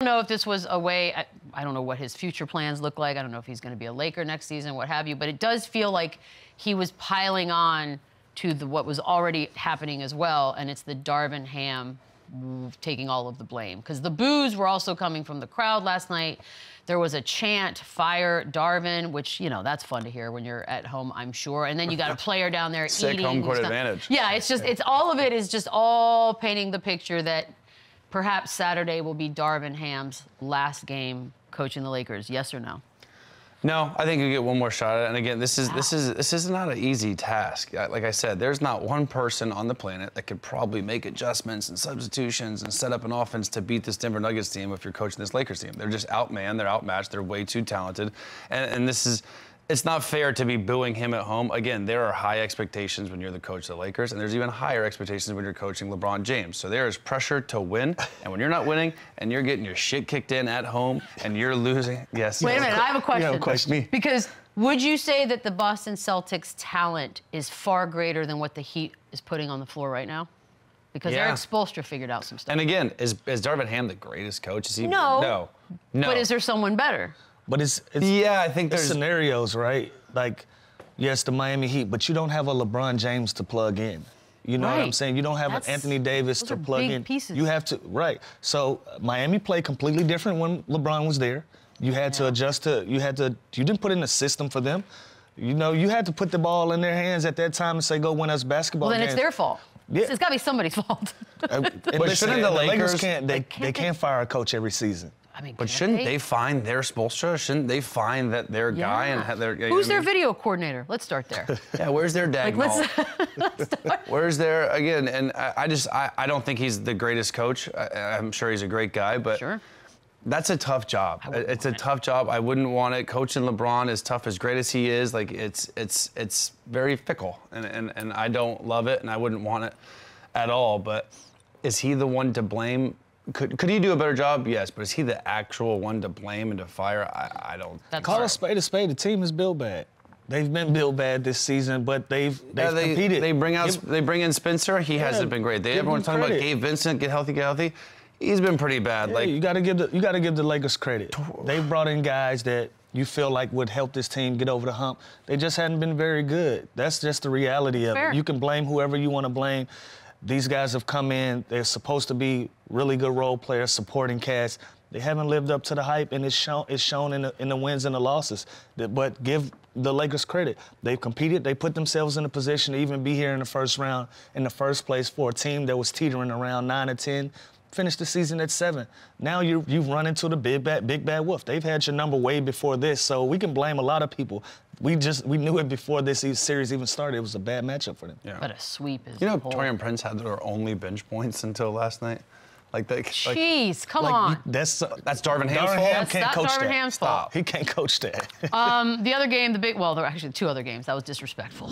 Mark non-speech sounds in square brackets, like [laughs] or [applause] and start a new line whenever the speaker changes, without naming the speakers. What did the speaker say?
don't know if this was a way. I, I don't know what his future plans look like. I don't know if he's going to be a Laker next season, what have you. But it does feel like he was piling on to the, what was already happening as well, and it's the Darvin Ham taking all of the blame because the boos were also coming from the crowd last night. There was a chant, "Fire Darvin," which you know that's fun to hear when you're at home, I'm sure. And then you got a player down there [laughs]
Sick
eating.
home court advantage.
Yeah, it's just it's all of it is just all painting the picture that perhaps Saturday will be Darvin Ham's last game coaching the Lakers. Yes or no?
No, I think you get one more shot at it. And again, this is this is this is not an easy task. Like I said, there's not one person on the planet that could probably make adjustments and substitutions and set up an offense to beat this Denver Nuggets team if you're coaching this Lakers team. They're just outmanned, they're outmatched, they're way too talented. And, and this is it's not fair to be booing him at home. Again, there are high expectations when you're the coach of the Lakers, and there's even higher expectations when you're coaching LeBron James. So there is pressure to win, and when you're not winning and you're getting your shit kicked in at home and you're losing, yes.
Wait a minute, I have a question.
have a question. Me.
Because would you say that the Boston Celtics talent is far greater than what the Heat is putting on the floor right now? Because
Yeah.
Erik Spoelstra figured out some stuff.
And again, is is Darvin Ham the greatest coach? Is he?
No.
No. No.
But is there someone better?
But it's it's,
Yeah, I think
it's
there's.
scenarios, right? Like, yes, the Miami Heat, but you don't have a LeBron James to plug in. You know what I'm saying? You don't have
That's-
an Anthony Davis to plug
big
in.
pieces.
You have to right. So Miami played completely different when LeBron was there. You had to adjust to. You had to. You didn't put in a system for them. You know, you had to put the ball in their hands at that time and say, "Go win us basketball."
Well, then it's their fault.
Yeah.
It's got to be somebody's [laughs] fault.
Uh, and listen,
shouldn't the
and
Lakers-
can't they,
Can't
they
they-
can't fire a coach every season.
I mean,
But shouldn't they find their Spoelstra? Shouldn't they find that their guy and have their?
Who's
I
their video coordinator? Let's start there. [laughs]
Yeah, where's their dag
Like. [laughs] [laughs]
Where's their again? And I, I just I, I don't think he's the greatest coach. I, I'm sure he's a great guy, but
Sure.
that's a tough job. It's a
it.
tough job. I wouldn't want it. Coaching LeBron, as tough as great as he is, like it's it's it's very fickle, and and and I don't love it, and I wouldn't want it at all. But is he the one to blame? Could could he do a better job? Yes, but is he the actual one to blame and to fire? I, I don't.
That's
Call a spade a spade. The team is built bad. They've been built bad this season, but they've they've
Yeah, they,
competed.
they bring out
Give-
they bring in Spencer. He hasn't been great. They
give
everyone's
him
talking about. Gabe Vincent, get healthy, get healthy. He's been pretty bad.
Yeah,
like
you got to give the you got to give the Lakers credit. They brought in guys that you feel like would help this team get over the hump. They just hadn't been very good. That's just the reality of
Fair.
it. You can blame whoever you want to blame. These guys have come in. They're supposed to be really good role players, supporting cast. They haven't lived up to the hype, and it's shown. It's shown in the, in the wins and the losses. But give the Lakers credit. They've competed. They put themselves in a position to even be here in the first round in the first place for a team that was teetering around nine or ten finished the season at seven. Now you you've run into the big bad big bad wolf. They've had your number way before this, so we can blame a lot of people. We just we knew it before this e- series even started. It was a bad matchup for them.
yeah.
But a sweep is.
You know, Taurean Prince had their only bench points until last night. Like that. Like,
Jeez, come
Like
on.
you- that's
That's Darvin Ham's fault?
Ham
That's
can't
not
coach
Darvin
that.
Ham's fault.
He can't coach that.
Um, the other game, the big, well, there were actually two other games. That was disrespectful.